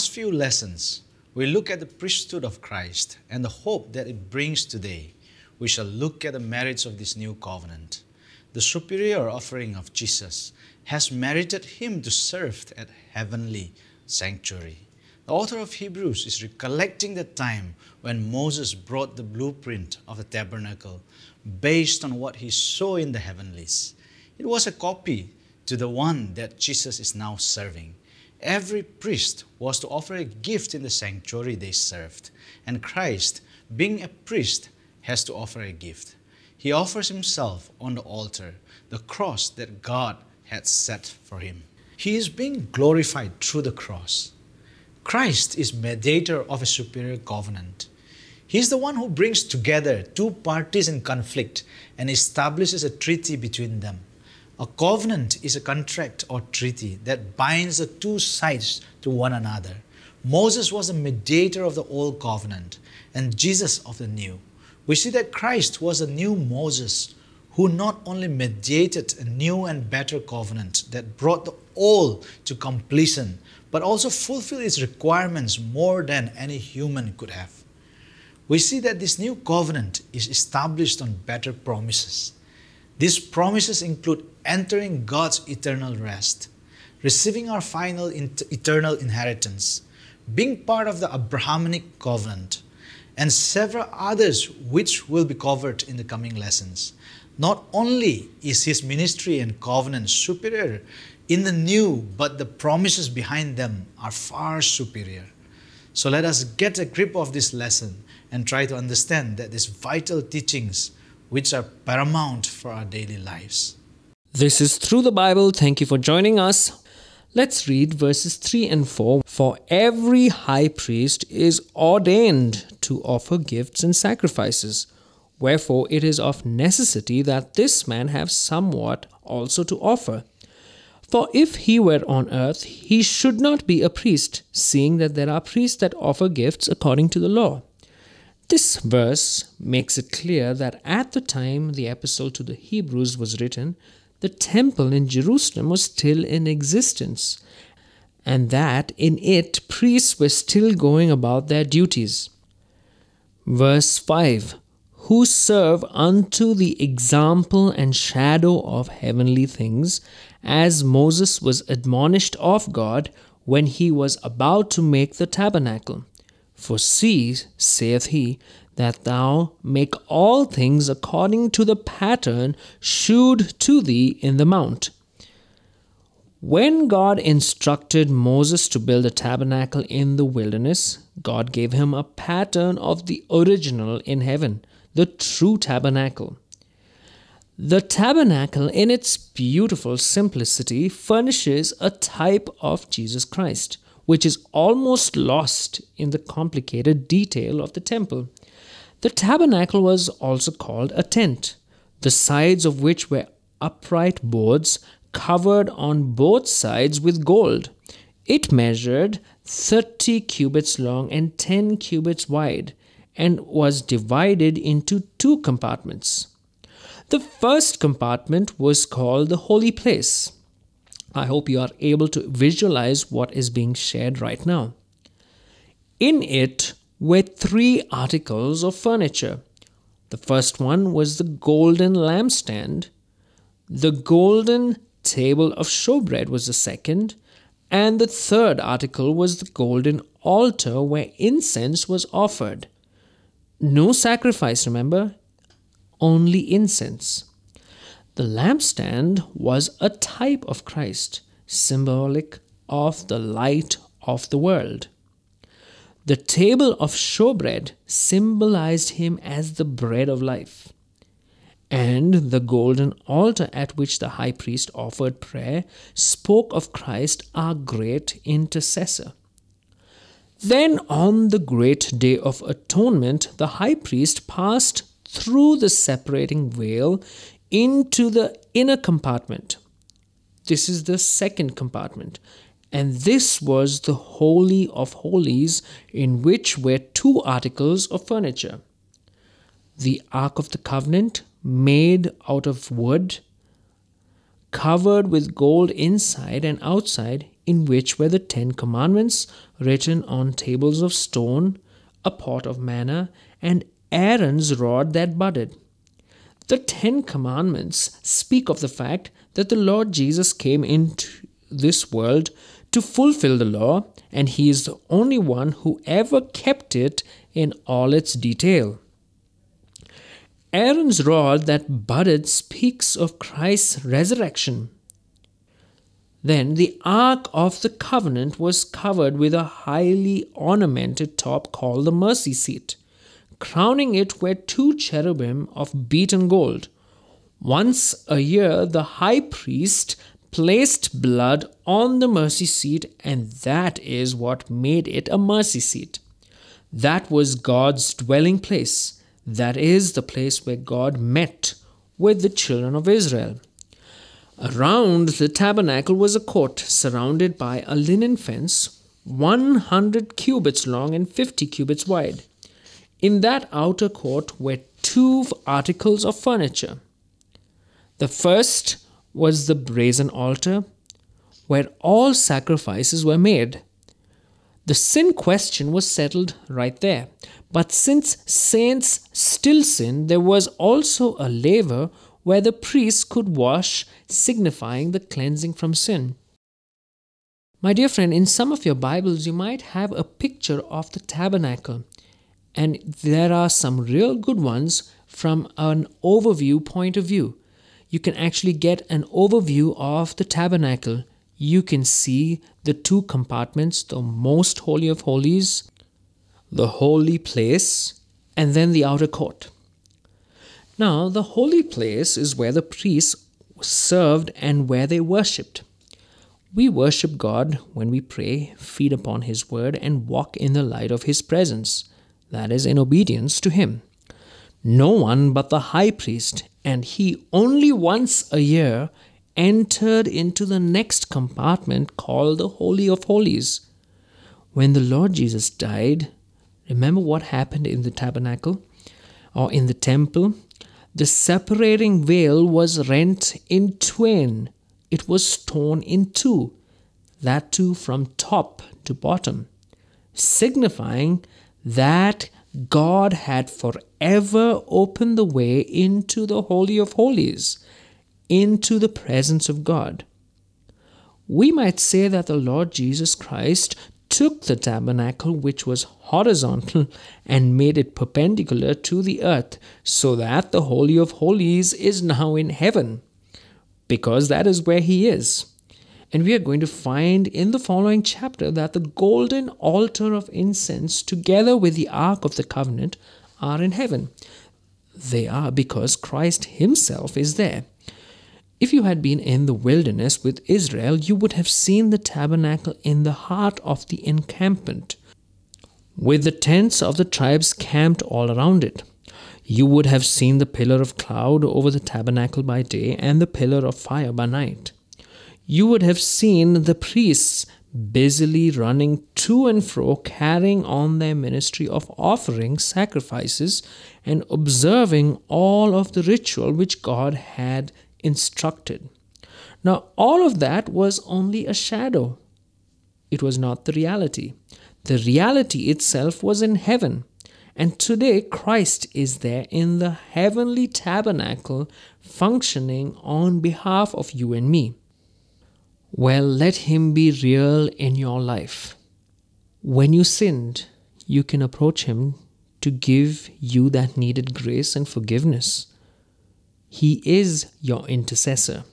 Last few lessons, we look at the priesthood of Christ and the hope that it brings today. We shall look at the merits of this new covenant. The superior offering of Jesus has merited him to serve at heavenly sanctuary. The author of Hebrews is recollecting the time when Moses brought the blueprint of the tabernacle based on what he saw in the heavenlies. It was a copy to the one that Jesus is now serving. Every priest was to offer a gift in the sanctuary they served, and Christ, being a priest, has to offer a gift. He offers himself on the altar, the cross that God had set for him. He is being glorified through the cross. Christ is mediator of a superior covenant. He is the one who brings together two parties in conflict and establishes a treaty between them. A covenant is a contract or treaty that binds the two sides to one another. Moses was the mediator of the old covenant and Jesus of the new. We see that Christ was a new Moses who not only mediated a new and better covenant that brought the old to completion, but also fulfilled its requirements more than any human could have. We see that this new covenant is established on better promises. These promises include entering God's eternal rest, receiving our final eternal inheritance, being part of the Abrahamic covenant, and several others which will be covered in the coming lessons. Not only is his ministry and covenant superior in the new, but the promises behind them are far superior. So let us get a grip of this lesson and try to understand that these vital teachings which are paramount for our daily lives. This is Through the Bible. Thank you for joining us. Let's read verses 3 and 4. For every high priest is ordained to offer gifts and sacrifices. Wherefore it is of necessity that this man have somewhat also to offer. For if he were on earth, he should not be a priest, seeing that there are priests that offer gifts according to the law this verse makes it clear that at the time the epistle to the Hebrews was written, the temple in Jerusalem was still in existence, and that in it priests were still going about their duties. Verse 5 Who serve unto the example and shadow of heavenly things, as Moses was admonished of God when he was about to make the tabernacle for see, saith he, that thou make all things according to the pattern shewed to thee in the mount. When God instructed Moses to build a tabernacle in the wilderness, God gave him a pattern of the original in heaven, the true tabernacle. The tabernacle, in its beautiful simplicity, furnishes a type of Jesus Christ which is almost lost in the complicated detail of the temple. The tabernacle was also called a tent, the sides of which were upright boards covered on both sides with gold. It measured 30 cubits long and 10 cubits wide and was divided into two compartments. The first compartment was called the Holy Place I hope you are able to visualize what is being shared right now. In it were three articles of furniture. The first one was the golden lampstand, the golden table of showbread was the second, and the third article was the golden altar where incense was offered. No sacrifice, remember? Only incense. The lampstand was a type of Christ, symbolic of the light of the world. The table of showbread symbolized him as the bread of life. And the golden altar at which the high priest offered prayer spoke of Christ, our great intercessor. Then, on the great day of atonement, the high priest passed through the separating veil into the inner compartment. This is the second compartment. And this was the Holy of Holies, in which were two articles of furniture the Ark of the Covenant, made out of wood, covered with gold inside and outside, in which were the Ten Commandments written on tables of stone, a pot of manna, and Aaron's rod that budded. The Ten Commandments speak of the fact that the Lord Jesus came into this world to fulfill the law, and he is the only one who ever kept it in all its detail. Aaron's rod that budded speaks of Christ's resurrection. Then the Ark of the Covenant was covered with a highly ornamented top called the mercy seat. Crowning it were two cherubim of beaten gold. Once a year, the high priest placed blood on the mercy seat, and that is what made it a mercy seat. That was God's dwelling place. That is the place where God met with the children of Israel. Around the tabernacle was a court surrounded by a linen fence, 100 cubits long and 50 cubits wide. In that outer court were two articles of furniture. The first was the brazen altar, where all sacrifices were made. The sin question was settled right there. But since saints still sin, there was also a laver where the priest could wash, signifying the cleansing from sin. My dear friend, in some of your Bibles, you might have a picture of the tabernacle, and there are some real good ones from an overview point of view. You can actually get an overview of the tabernacle. You can see the two compartments the most holy of holies, the holy place, and then the outer court. Now, the holy place is where the priests served and where they worshipped. We worship God when we pray, feed upon His word, and walk in the light of His presence, that is, in obedience to Him. No one but the high priest, and he only once a year, entered into the next compartment called the Holy of Holies. When the Lord Jesus died, remember what happened in the tabernacle or in the temple? The separating veil was rent in twain. It was torn in two, that too from top to bottom, signifying that God had forever opened the way into the Holy of Holies, into the presence of God. We might say that the Lord Jesus Christ took the tabernacle, which was horizontal, and made it perpendicular to the earth, so that the Holy of Holies is now in heaven, because that is where He is. And we are going to find in the following chapter that the golden altar of incense, together with the Ark of the Covenant, are in heaven. They are because Christ Himself is there. If you had been in the wilderness with Israel, you would have seen the tabernacle in the heart of the encampment, with the tents of the tribes camped all around it. You would have seen the pillar of cloud over the tabernacle by day and the pillar of fire by night. You would have seen the priests busily running to and fro, carrying on their ministry of offering sacrifices and observing all of the ritual which God had instructed. Now, all of that was only a shadow, it was not the reality. The reality itself was in heaven. And today, Christ is there in the heavenly tabernacle functioning on behalf of you and me. Well, let Him be real in your life. When you sinned, you can approach Him to give you that needed grace and forgiveness. He is your intercessor.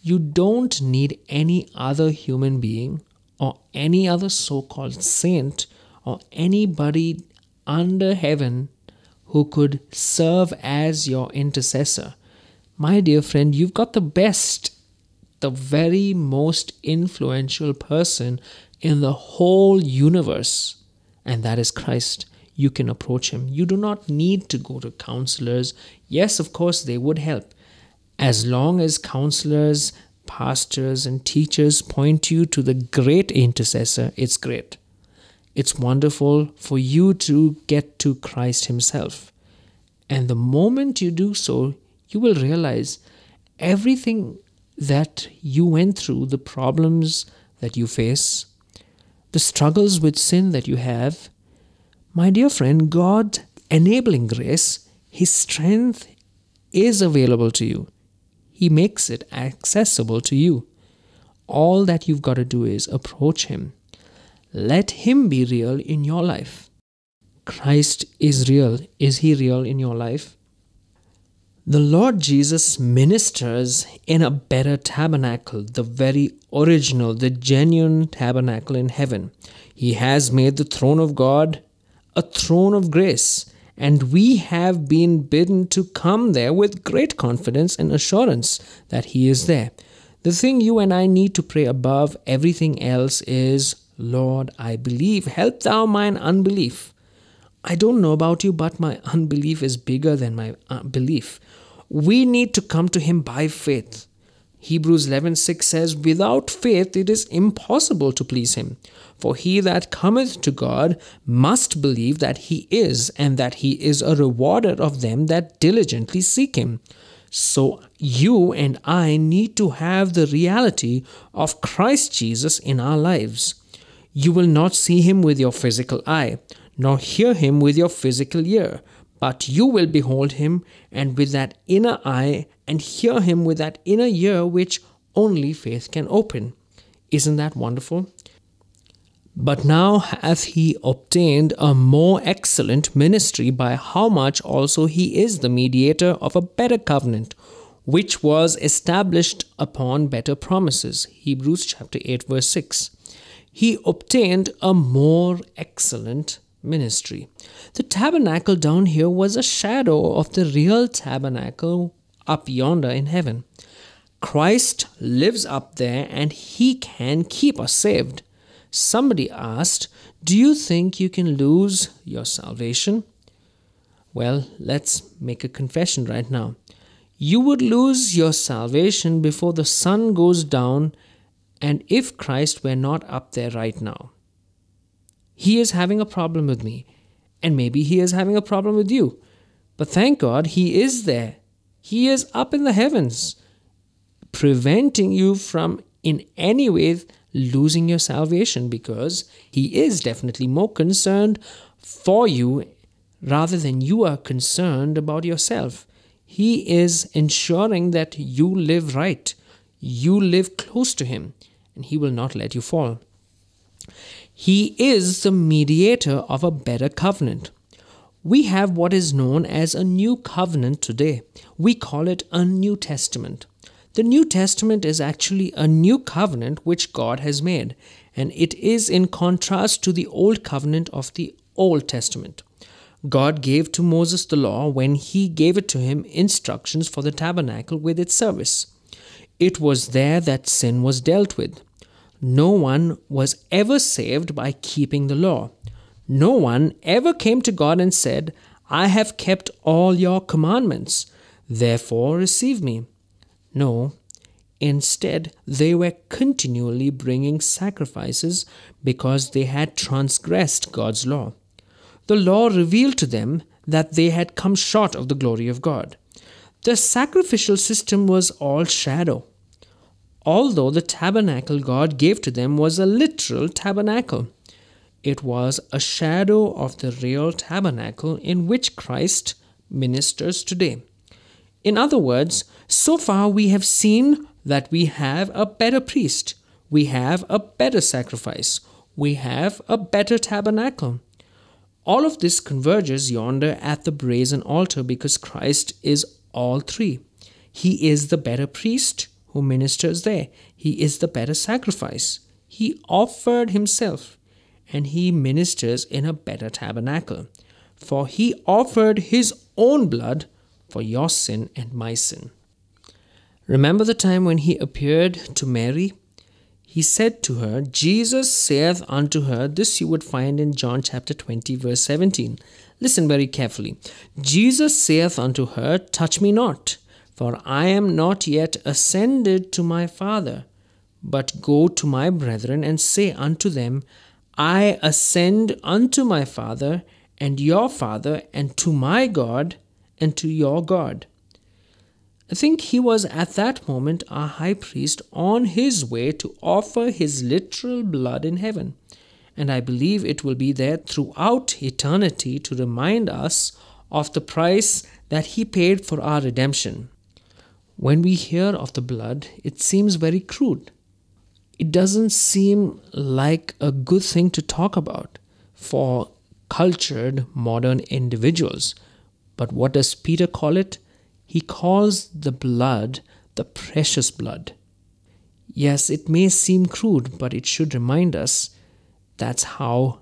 You don't need any other human being or any other so called saint or anybody under heaven who could serve as your intercessor. My dear friend, you've got the best, the very most influential person in the whole universe, and that is Christ you can approach him. You do not need to go to counselors. Yes, of course, they would help. As long as counselors, pastors, and teachers point you to the great intercessor, it's great. It's wonderful for you to get to Christ Himself. And the moment you do so, you will realize everything that you went through, the problems, that you face, the struggles with sin that you have, my dear friend, God enabling grace, His strength is available to you. He makes it accessible to you. All that you've got to do is approach Him. Let Him be real in your life. Christ is real. Is He real in your life? The Lord Jesus ministers in a better tabernacle, the very original, the genuine tabernacle in heaven. He has made the throne of God a throne of grace, and we have been bidden to come there with great confidence and assurance that He is there. The thing you and I need to pray above everything else is, Lord, I believe, help thou mine unbelief. I don't know about you, but my unbelief is bigger than my uh, belief. We need to come to Him by faith. Hebrews 11:6 says, Without faith it is impossible to please Him. For he that cometh to God must believe that He is, and that He is a rewarder of them that diligently seek Him. So you and I need to have the reality of Christ Jesus in our lives. You will not see Him with your physical eye nor hear him with your physical ear, but you will behold him and with that inner eye and hear him with that inner ear which only faith can open. Isn't that wonderful? But now hath he obtained a more excellent ministry, by how much also he is the mediator of a better covenant, which was established upon better promises. Hebrews chapter 8, verse 6. He obtained a more excellent ministry. The tabernacle down here was a shadow of the real tabernacle up yonder in heaven. Christ lives up there and he can keep us saved. Somebody asked, Do you think you can lose your salvation? Well, let's make a confession right now. You would lose your salvation before the sun goes down, and if Christ were not up there right now. He is having a problem with me, and maybe he is having a problem with you. But thank God he is there. He is up in the heavens, preventing you from in any way losing your salvation because he is definitely more concerned for you rather than you are concerned about yourself. He is ensuring that you live right, you live close to him, and he will not let you fall. He is the mediator of a better covenant. We have what is known as a new covenant today. We call it a New Testament. The New Testament is actually a new covenant which God has made, and it is in contrast to the old covenant of the Old Testament. God gave to Moses the law when he gave it to him instructions for the tabernacle with its service. It was there that sin was dealt with. No one was ever saved by keeping the law. No one ever came to God and said, I have kept all your commandments, therefore receive me. No, instead, they were continually bringing sacrifices because they had transgressed God's law. The law revealed to them that they had come short of the glory of God. The sacrificial system was all shadow although the tabernacle God gave to them was a literal tabernacle. It was a shadow of the real tabernacle in which Christ ministers today. In other words, so far we have seen that we have a better priest, we have a better sacrifice, we have a better tabernacle. All of this converges yonder at the brazen altar because Christ is all three. He is the better priest, who ministers there. He is the better sacrifice. He offered himself, and he ministers in a better tabernacle. For he offered his own blood for your sin and my sin. Remember the time when he appeared to Mary? He said to her, Jesus saith unto her, this you would find in John chapter 20, verse 17. Listen very carefully. Jesus saith unto her, Touch me not for I am not yet ascended to my Father, but go to my brethren and say unto them, I ascend unto my Father and your Father, and to my God and to your God. I think he was at that moment a high priest on his way to offer his literal blood in heaven. And I believe it will be there throughout eternity to remind us of the price that he paid for our redemption. When we hear of the blood, it seems very crude. It doesn't seem like a good thing to talk about for cultured modern individuals. But what does Peter call it? He calls the blood the precious blood. Yes, it may seem crude, but it should remind us that's how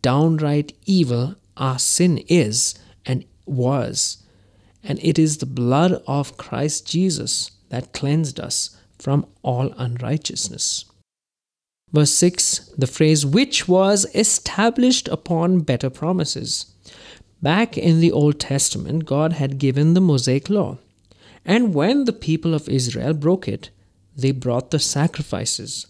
downright evil our sin is and was. And it is the blood of Christ Jesus that cleansed us from all unrighteousness. Verse 6, the phrase, which was established upon better promises. Back in the Old Testament, God had given the Mosaic Law. And when the people of Israel broke it, they brought the sacrifices.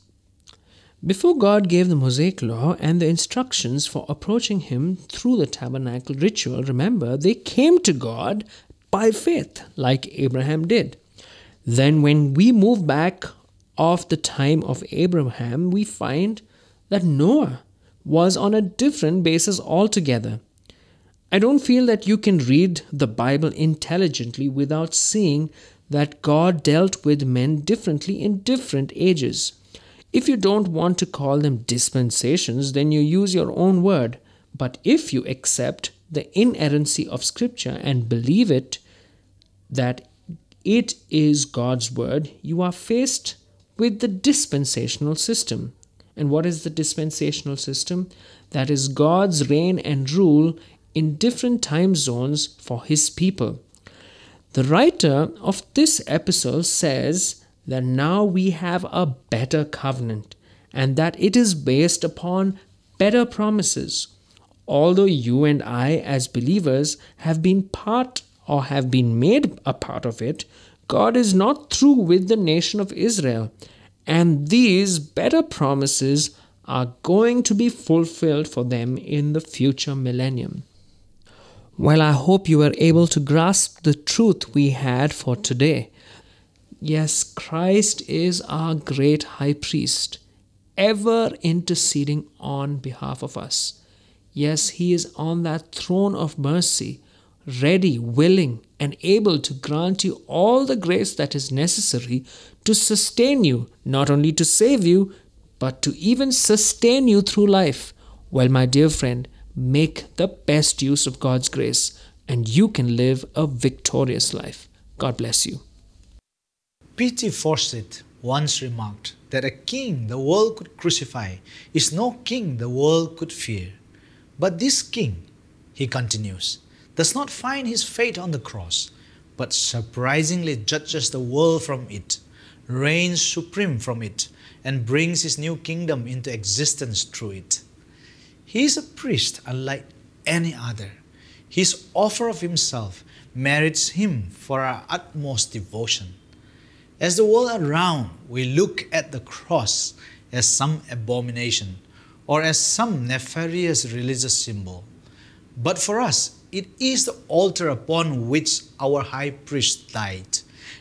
Before God gave the Mosaic Law and the instructions for approaching Him through the tabernacle ritual, remember, they came to God by faith, like Abraham did. Then, when we move back of the time of Abraham, we find that Noah was on a different basis altogether. I don't feel that you can read the Bible intelligently without seeing that God dealt with men differently in different ages. If you don't want to call them dispensations, then you use your own word. But if you accept the inerrancy of Scripture and believe it, that it is God's word, you are faced with the dispensational system. And what is the dispensational system? That is God's reign and rule in different time zones for his people. The writer of this epistle says that now we have a better covenant and that it is based upon better promises. Although you and I, as believers, have been part or have been made a part of it, God is not through with the nation of Israel. And these better promises are going to be fulfilled for them in the future millennium. Well, I hope you were able to grasp the truth we had for today. Yes, Christ is our great high priest, ever interceding on behalf of us. Yes, he is on that throne of mercy, ready, willing, and able to grant you all the grace that is necessary to sustain you, not only to save you, but to even sustain you through life. Well, my dear friend, make the best use of God's grace, and you can live a victorious life. God bless you. P.T. Forsyth once remarked that a king the world could crucify is no king the world could fear. But this king, he continues, does not find his fate on the cross, but surprisingly judges the world from it, reigns supreme from it, and brings his new kingdom into existence through it. He is a priest unlike any other. His offer of himself merits him for our utmost devotion. As the world around, we look at the cross as some abomination or as some nefarious religious symbol. But for us, it is the altar upon which our high priest died,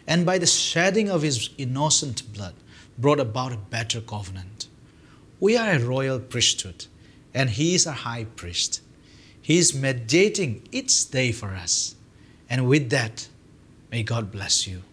and by the shedding of his innocent blood, brought about a better covenant. We are a royal priesthood and He is our high priest. He is mediating each day for us. And with that, may God bless you.